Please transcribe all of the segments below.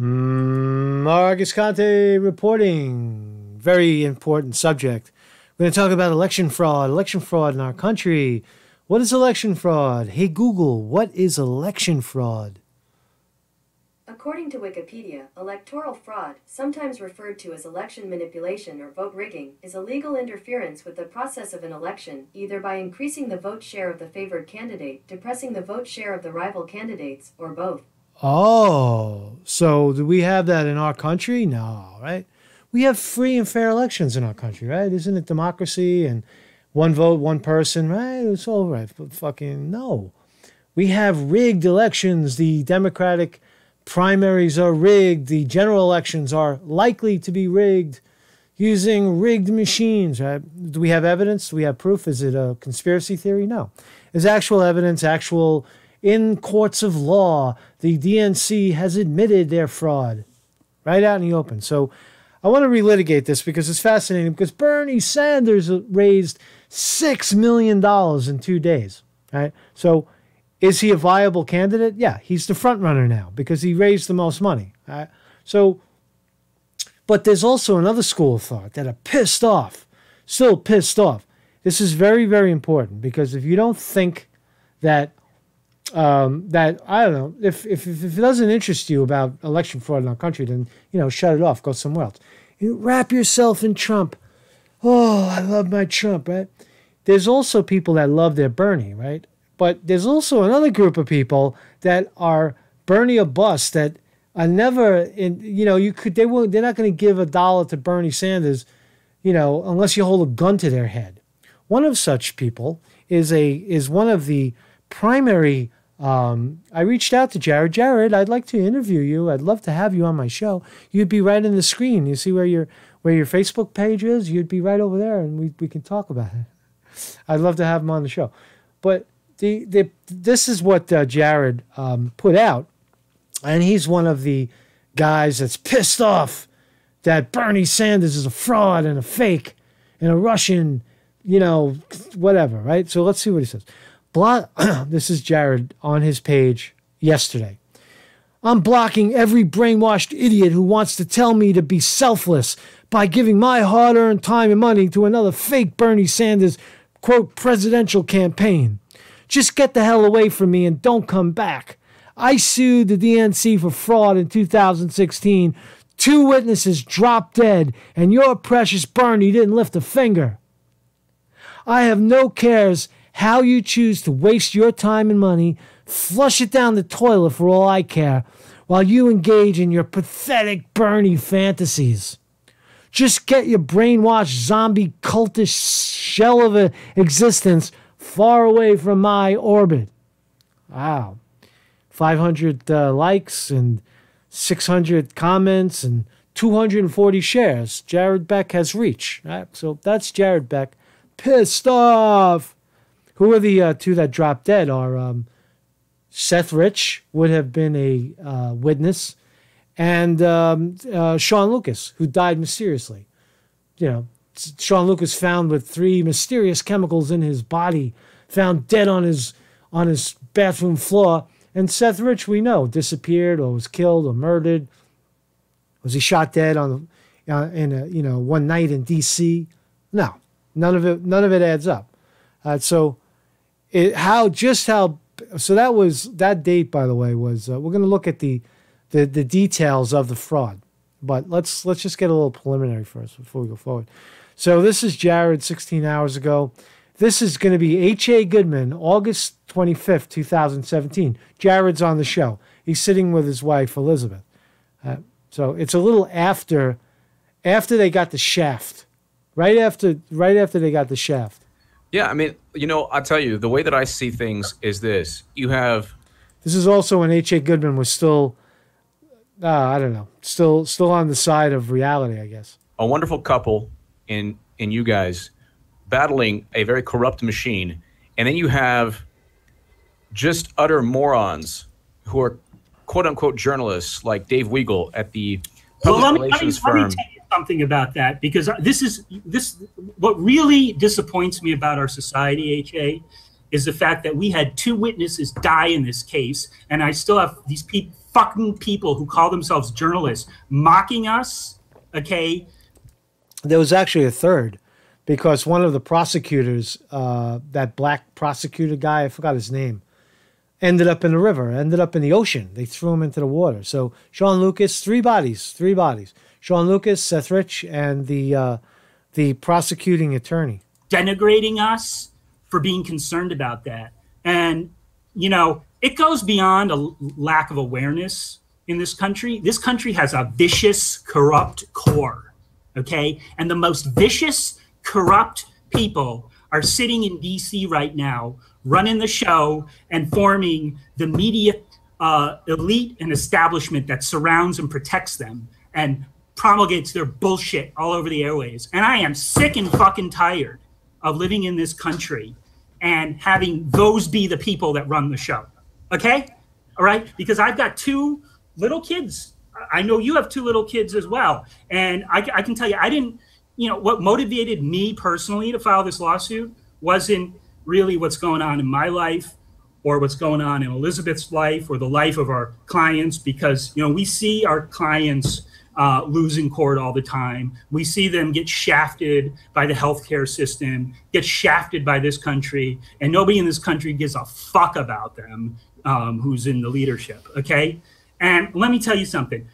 Mm, Marcus Conte reporting. Very important subject. We're going to talk about election fraud, election fraud in our country. What is election fraud? Hey, Google, what is election fraud? According to Wikipedia, electoral fraud, sometimes referred to as election manipulation or vote rigging, is illegal interference with the process of an election, either by increasing the vote share of the favored candidate, depressing the vote share of the rival candidates, or both. Oh, so do we have that in our country? No, right? We have free and fair elections in our country, right? Isn't it democracy and one vote, one person, right? It's all right. But fucking no. We have rigged elections. The Democratic primaries are rigged. The general elections are likely to be rigged using rigged machines, right? Do we have evidence? Do we have proof? Is it a conspiracy theory? No. Is actual evidence, actual in courts of law, the DNC has admitted their fraud right out in the open. So I want to relitigate this because it's fascinating because Bernie Sanders raised $6 million in two days, right? So is he a viable candidate? Yeah, he's the front runner now because he raised the most money. Right? So, but there's also another school of thought that are pissed off, still pissed off. This is very, very important because if you don't think that um, that I don't know if, if if it doesn't interest you about election fraud in our country, then you know shut it off, go somewhere else. You wrap yourself in Trump. Oh, I love my Trump, right? There's also people that love their Bernie, right? But there's also another group of people that are Bernie a bust that are never in. You know, you could they won't. They're not going to give a dollar to Bernie Sanders, you know, unless you hold a gun to their head. One of such people is a is one of the primary. Um, I reached out to Jared. Jared, I'd like to interview you. I'd love to have you on my show. You'd be right in the screen. You see where your where your Facebook page is. You'd be right over there, and we we can talk about it. I'd love to have him on the show. But the the this is what uh, Jared um, put out, and he's one of the guys that's pissed off that Bernie Sanders is a fraud and a fake and a Russian, you know, whatever. Right. So let's see what he says. Block. this is Jared on his page yesterday. I'm blocking every brainwashed idiot who wants to tell me to be selfless by giving my hard earned time and money to another fake Bernie Sanders, quote, presidential campaign. Just get the hell away from me and don't come back. I sued the DNC for fraud in 2016. Two witnesses dropped dead, and your precious Bernie didn't lift a finger. I have no cares how you choose to waste your time and money, flush it down the toilet for all I care, while you engage in your pathetic Bernie fantasies. Just get your brainwashed zombie cultish shell of an existence far away from my orbit. Wow. 500 uh, likes and 600 comments and 240 shares. Jared Beck has reach. Right? So that's Jared Beck. Pissed off. Who are the uh, two that dropped dead? Are um, Seth Rich would have been a uh, witness, and um, uh, Shawn Lucas, who died mysteriously. You know, Shawn Lucas found with three mysterious chemicals in his body, found dead on his on his bathroom floor. And Seth Rich, we know, disappeared or was killed or murdered. Was he shot dead on uh, in a you know one night in D.C.? No, none of it. None of it adds up. Uh, so, it, how just how so that was that date. By the way, was uh, we're going to look at the, the the details of the fraud, but let's let's just get a little preliminary first before we go forward. So this is Jared 16 hours ago. This is going to be H.A. Goodman, August 25th, 2017. Jared's on the show. He's sitting with his wife, Elizabeth. Uh, so it's a little after after they got the shaft. Right after right after they got the shaft. Yeah, I mean, you know, I'll tell you, the way that I see things is this. You have This is also when H.A. Goodman was still uh, I don't know, still still on the side of reality, I guess. A wonderful couple in in you guys battling a very corrupt machine, and then you have just utter morons who are quote unquote journalists like Dave Weigel at the public well, let me, relations let me, firm. Let me tell you something about that because this is this what really disappoints me about our society, Ha, is the fact that we had two witnesses die in this case, and I still have these pe- fucking people who call themselves journalists mocking us. Okay, There was actually a third because one of the prosecutors, uh, that black prosecutor guy, I forgot his name, ended up in the river, ended up in the ocean. They threw him into the water. So Shawn Lucas, three bodies, three bodies. Shawn Lucas, Seth Rich, and the uh, the prosecuting attorney. denigrating us for being concerned about that. And, you know, it goes beyond a lack of awareness in this country. This country has a vicious, corrupt core, okay? And the most vicious, corrupt people are sitting in DC right now, running the show and forming the media uh, elite and establishment that surrounds and protects them and promulgates their bullshit all over the airways. And I am sick and fucking tired of living in this country and having those be the people that run the show. Okay? All right? Because I've got two little kids. I know you have two little kids as well. And I, I can tell you, I didn't, you know, what motivated me personally to file this lawsuit wasn't really what's going on in my life or what's going on in Elizabeth's life or the life of our clients because, you know, we see our clients uh, lose in court all the time. We see them get shafted by the healthcare system, get shafted by this country, and nobody in this country gives a fuck about them um, who's in the leadership. Okay. And let me tell you something.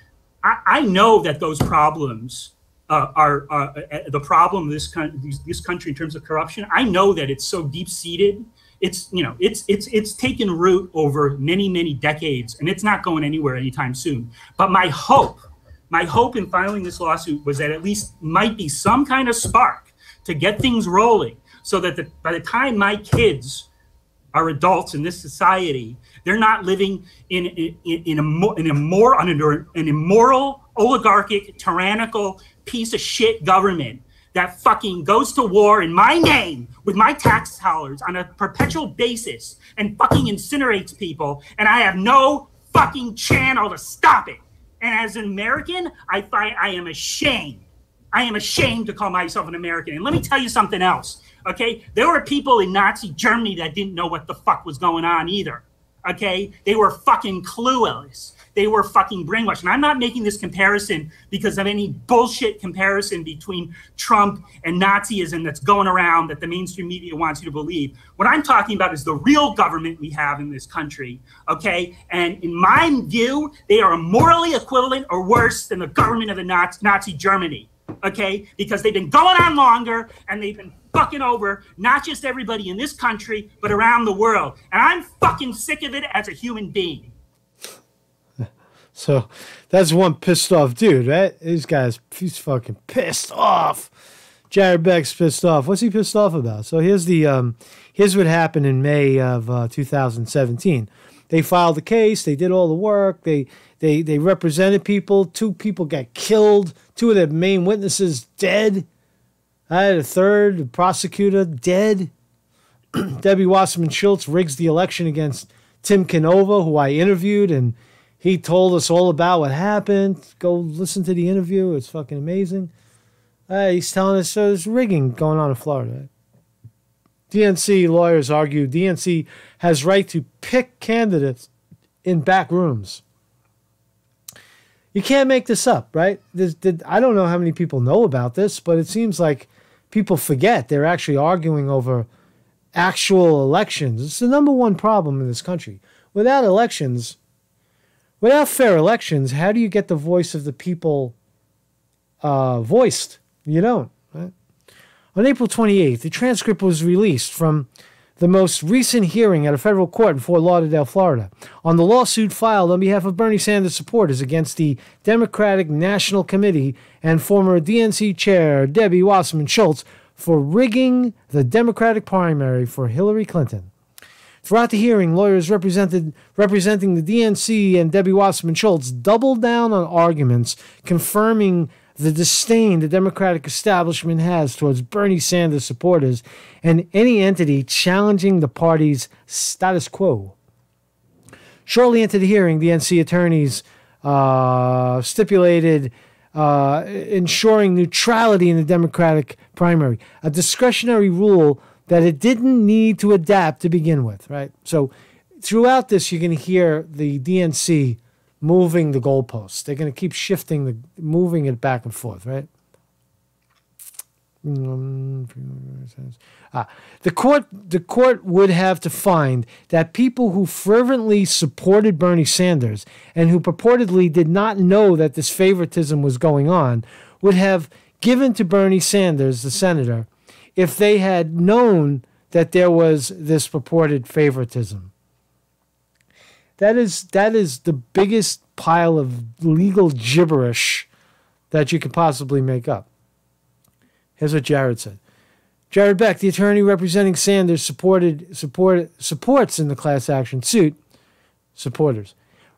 I, I know that those problems uh, are, are uh, the problem of this, this country in terms of corruption. I know that it's so deep seated. It's you know it's it's it's taken root over many many decades, and it's not going anywhere anytime soon. But my hope my hope in filing this lawsuit was that at least might be some kind of spark to get things rolling so that the, by the time my kids are adults in this society they're not living in in, in a more in a more under an immoral oligarchic tyrannical piece of shit government that fucking goes to war in my name with my tax dollars on a perpetual basis and fucking incinerates people and i have no fucking channel to stop it and as an American, I find I am ashamed. I am ashamed to call myself an American. And let me tell you something else. Okay, there were people in Nazi Germany that didn't know what the fuck was going on either. Okay, they were fucking clueless. They were fucking brainwashed. And I'm not making this comparison because of any bullshit comparison between Trump and Nazism that's going around that the mainstream media wants you to believe. What I'm talking about is the real government we have in this country. Okay, and in my view, they are morally equivalent or worse than the government of the Nazi, Nazi Germany. Okay, because they've been going on longer and they've been fucking over not just everybody in this country, but around the world. And I'm fucking sick of it as a human being. So that's one pissed off dude, right? These guys, he's fucking pissed off. Jared Beck's pissed off. What's he pissed off about? So here's the um, here's what happened in May of uh, 2017. They filed the case. They did all the work. They they they represented people. Two people got killed. Two of the main witnesses dead. I had a third the prosecutor dead. Debbie Wasserman Schultz rigs the election against Tim Canova, who I interviewed, and he told us all about what happened. Go listen to the interview; it's fucking amazing. Uh, he's telling us there's rigging going on in Florida. DNC lawyers argue DNC has right to pick candidates in back rooms. You can't make this up, right? I don't know how many people know about this, but it seems like people forget they're actually arguing over actual elections. It's the number one problem in this country. Without elections, without fair elections, how do you get the voice of the people uh, voiced? You don't. Right? On April 28th, the transcript was released from the most recent hearing at a federal court in Fort Lauderdale, Florida, on the lawsuit filed on behalf of Bernie Sanders supporters against the Democratic National Committee and former DNC chair Debbie Wasserman Schultz for rigging the Democratic primary for Hillary Clinton. Throughout the hearing, lawyers represented, representing the DNC and Debbie Wasserman Schultz doubled down on arguments confirming the disdain the Democratic establishment has towards Bernie Sanders supporters and any entity challenging the party's status quo. Shortly into the hearing, the NC attorneys uh, stipulated uh, ensuring neutrality in the Democratic primary, a discretionary rule that it didn't need to adapt to begin with, right? So throughout this, you're going to hear the DNC moving the goalposts. They're going to keep shifting the, moving it back and forth, right? Ah, the court the court would have to find that people who fervently supported Bernie Sanders and who purportedly did not know that this favoritism was going on would have given to Bernie Sanders, the senator, if they had known that there was this purported favoritism. That is that is the biggest pile of legal gibberish that you could possibly make up. Here's what Jared said. Jared Beck, the attorney representing Sanders, supported support, supports in the class action suit, supporters,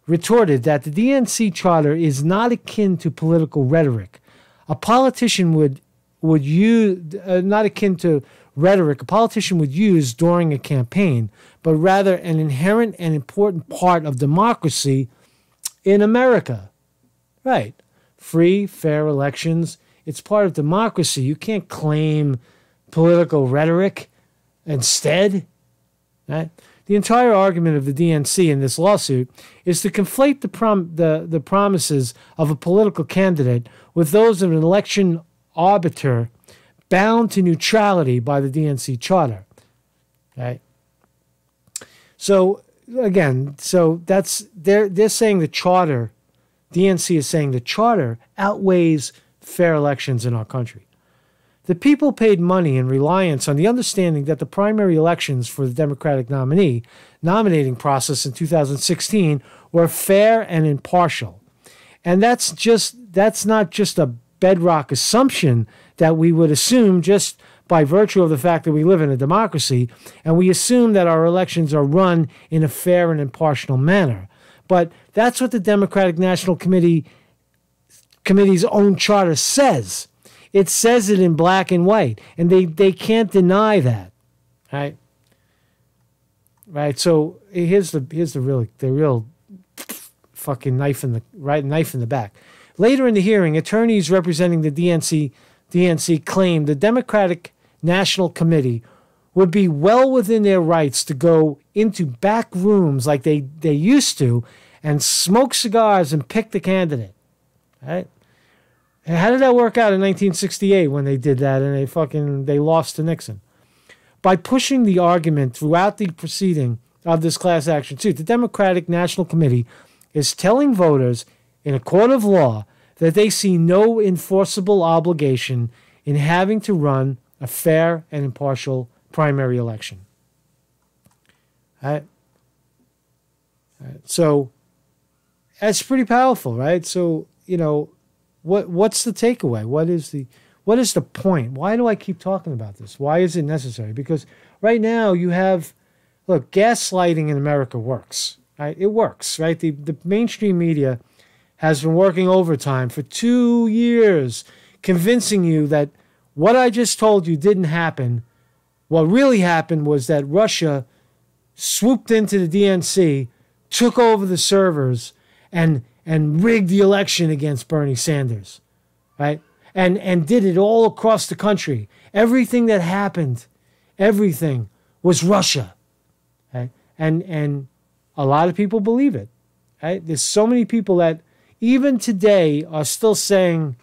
retorted that the DNC charter is not akin to political rhetoric. A politician would would use uh, not akin to rhetoric a politician would use during a campaign, but rather an inherent and important part of democracy in America. Right. Free, fair elections it's part of democracy. You can't claim political rhetoric instead. Right? The entire argument of the DNC in this lawsuit is to conflate the, prom- the, the promises of a political candidate with those of an election arbiter bound to neutrality by the DNC charter. Right? So again, so that's they're they're saying the charter, DNC is saying the charter outweighs fair elections in our country. The people paid money in reliance on the understanding that the primary elections for the Democratic nominee nominating process in 2016 were fair and impartial. And that's just that's not just a bedrock assumption that we would assume just by virtue of the fact that we live in a democracy and we assume that our elections are run in a fair and impartial manner. But that's what the Democratic National Committee committee's own charter says. It says it in black and white, and they, they can't deny that, right? Right. So here's the here's the real the real fucking knife in the right knife in the back. Later in the hearing, attorneys representing the DNC DNC claimed the Democratic National Committee would be well within their rights to go into back rooms like they, they used to and smoke cigars and pick the candidate. Right? And how did that work out in 1968 when they did that and they fucking they lost to Nixon? By pushing the argument throughout the proceeding of this class action suit, the Democratic National Committee is telling voters in a court of law that they see no enforceable obligation in having to run a fair and impartial primary election. Right. So that's pretty powerful, right? So, you know, what what's the takeaway? What is the what is the point? Why do I keep talking about this? Why is it necessary? Because right now you have look, gaslighting in America works. Right? It works, right? The the mainstream media has been working overtime for 2 years convincing you that what I just told you didn't happen. What really happened was that Russia swooped into the DNC, took over the servers and and rigged the election against Bernie Sanders, right? And and did it all across the country. Everything that happened, everything was Russia, right? And and a lot of people believe it, right? There's so many people that even today are still saying,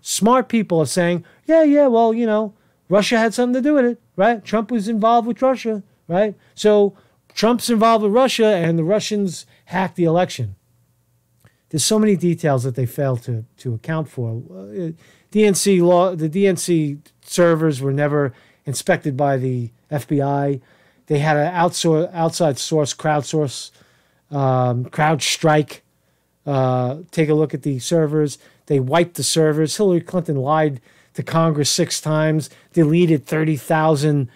smart people are saying, yeah, yeah, well, you know, Russia had something to do with it, right? Trump was involved with Russia, right? So Trump's involved with Russia, and the Russians hacked the election there's so many details that they fail to to account for. Uh, DNC law, the DNC servers were never inspected by the FBI. They had an outside source, crowdsource, um, CrowdStrike. Uh, take a look at the servers. They wiped the servers. Hillary Clinton lied to Congress six times, deleted 30,000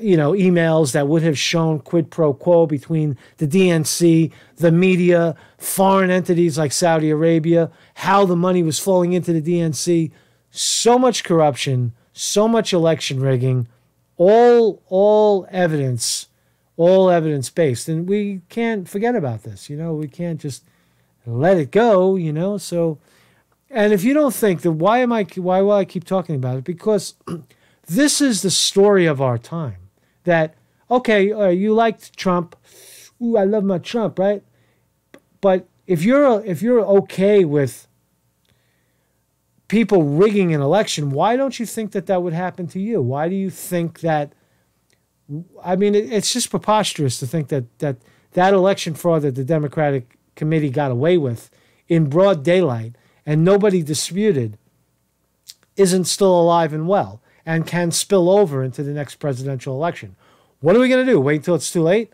you know, emails that would have shown quid pro quo between the DNC, the media, foreign entities like Saudi Arabia, how the money was flowing into the DNC. So much corruption, so much election rigging, all all evidence, all evidence based. And we can't forget about this. You know, we can't just let it go, you know. So and if you don't think that why am I why will I keep talking about it? Because this is the story of our time that okay, uh, you liked Trump. Ooh, I love my Trump, right? But if you're if you're okay with people rigging an election, why don't you think that that would happen to you? Why do you think that? I mean, it, it's just preposterous to think that that that election fraud that the Democratic committee got away with in broad daylight and nobody disputed isn't still alive and well and can spill over into the next presidential election. What are we going to do? Wait until it's too late?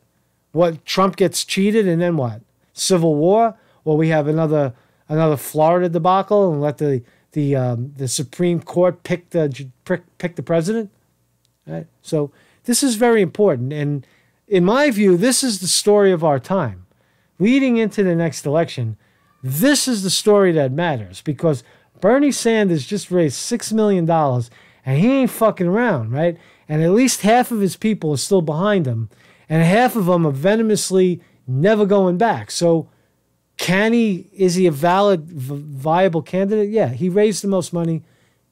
What Trump gets cheated and then what? Civil war? Or we have another another Florida debacle and let the the um, the Supreme Court pick the pick, pick the president? Right? So this is very important, and in my view, this is the story of our time. Leading into the next election, this is the story that matters because Bernie Sanders just raised $6 million and he ain't fucking around, right? And at least half of his people are still behind him, and half of them are venomously never going back. So, can he, is he a valid, viable candidate? Yeah, he raised the most money.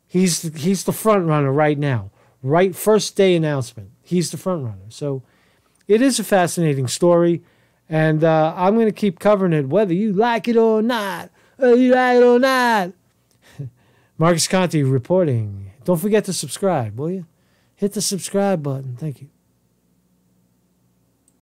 He's, he's the front runner right now, right? First day announcement. He's the front runner. So, it is a fascinating story, and uh, I'm going to keep covering it whether you like it or not. Whether you like it or not. Marcus Conte reporting. Don't forget to subscribe, will you? Hit the subscribe button. Thank you.